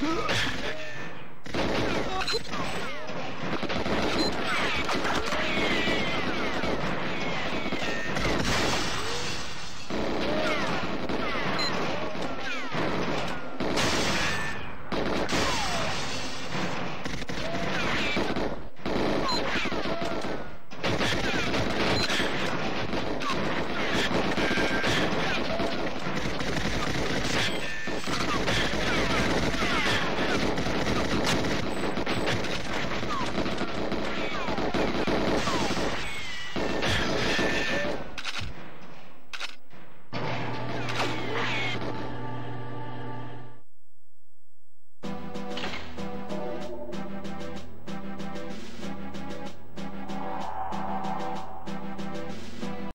Good.